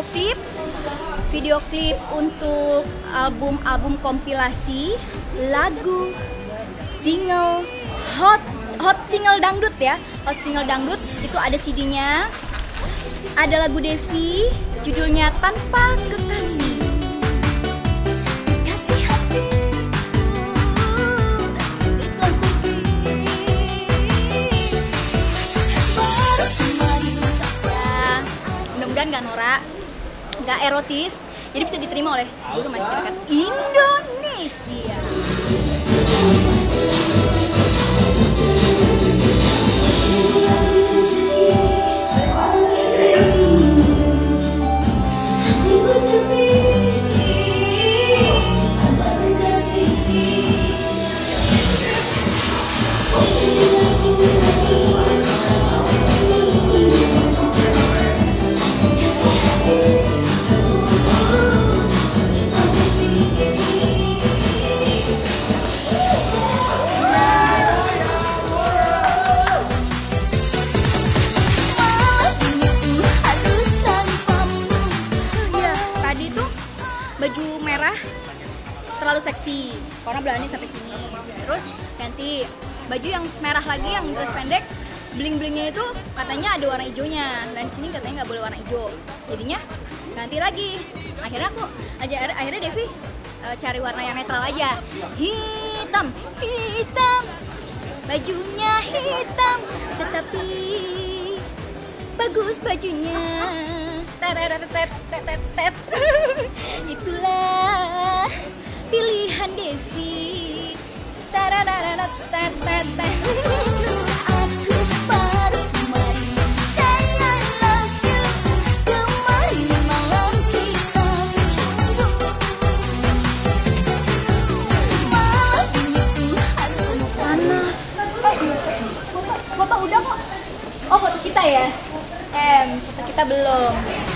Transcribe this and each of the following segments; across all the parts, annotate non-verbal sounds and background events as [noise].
video klip video klip untuk album-album kompilasi lagu single hot hot single dangdut ya. Hot single dangdut itu ada CD-nya ada lagu Devi judulnya tanpa kekasih. Mudah-mudahan nggak norak nggak erotis jadi bisa diterima oleh seluruh masyarakat Indonesia terlalu seksi karena belani sampai sini. Terus ganti baju yang merah lagi yang dress pendek bling-blingnya itu katanya ada warna hijaunya dan di sini katanya nggak boleh warna hijau. Jadinya ganti lagi. Akhirnya aku aja akhirnya Devi eh, cari warna yang netral aja. Hitam, hitam. Bajunya hitam tetapi bagus bajunya Tetetetetetetet. [laughs] itulah pilihan Devi Tarararatetetet. Aku baru kemarin Say I love you Kemarin malam kita bercumbu Malam itu harus panas. Bapak, bapak udah kok? Oh foto kita ya? Em foto kita belum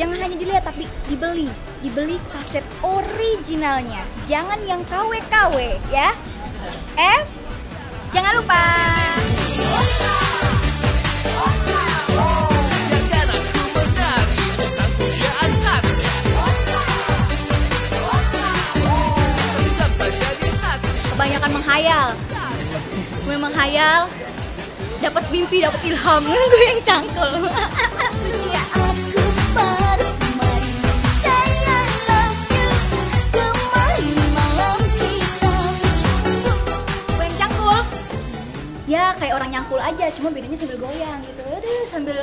jangan hanya dilihat tapi dibeli. Dibeli kaset originalnya. Jangan yang KW KW ya. Eh jangan lupa. Kebanyakan menghayal. Menghayal dapat mimpi dapat ilham. [laughs] Gue yang cangkul [laughs] ya kayak orang nyangkul aja cuma bedanya sambil goyang gitu. Aduh sambil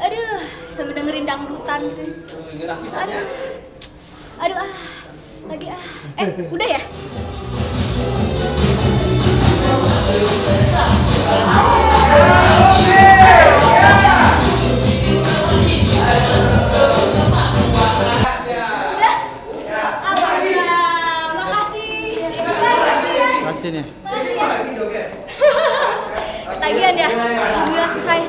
aduh sambil dengerin dangdutan gitu. Aduh aduh ah lagi ah. Eh udah ya Ketagihan ya. Alhamdulillah selesai.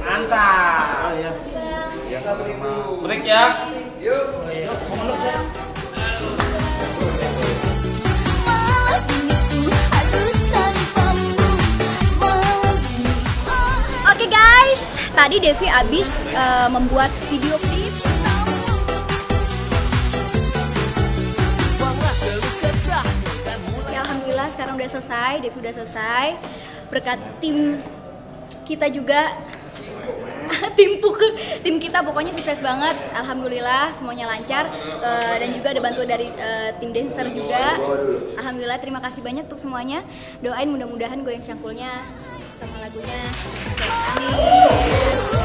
Mantap. Break ya Malam itu harus tanpamu Malam ini Oke guys, tadi Devi abis eh, membuat video udah selesai, Devi udah selesai. Berkat tim kita juga [laughs] tim tim kita pokoknya sukses banget. Alhamdulillah semuanya lancar. Eh, dan juga ada bantuan dari eh, tim dancer juga. Alhamdulillah terima kasih banyak untuk semuanya. Doain mudah-mudahan gue yang cangkulnya sama lagunya. Sukses.